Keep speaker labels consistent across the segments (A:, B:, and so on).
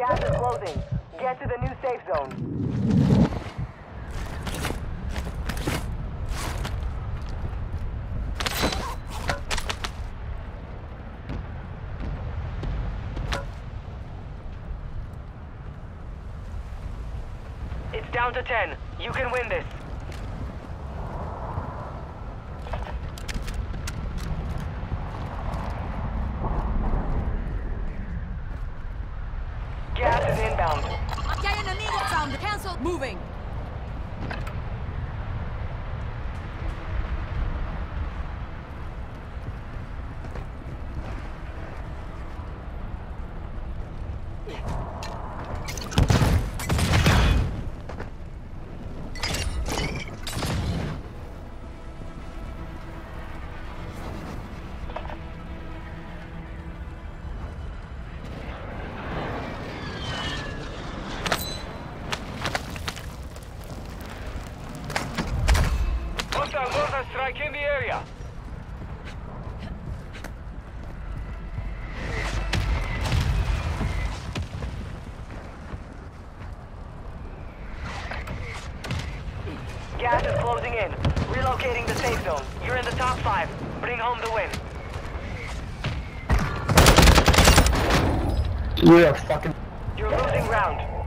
A: Gas is closing. Get to the new safe zone. It's down to 10. You can win this.
B: Moving.
C: Mortar strike in the area.
A: Gas is closing in. Relocating the safe zone. You're in the top five. Bring home the win.
D: We are fucking.
A: You're losing ground.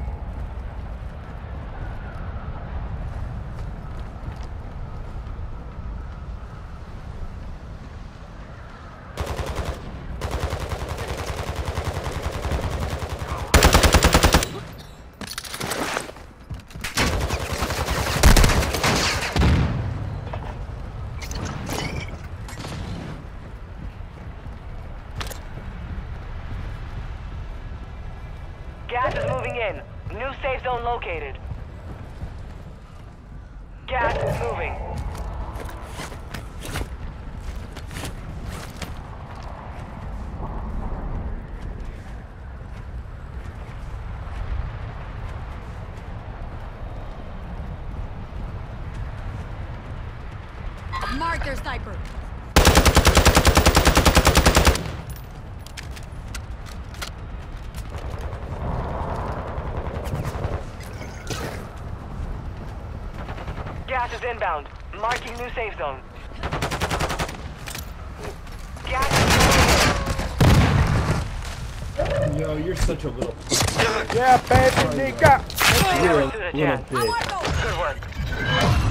A: Gas is moving in. New safe zone located. Gas is moving.
B: Mark their sniper.
A: Gas is inbound. Marking new safe zone. Gas is
E: Yo, you're such a little.
D: Yeah, baby, nigga.
A: moving.
E: You're a
A: to the
E: little
A: chance.
E: bitch.
A: Good work.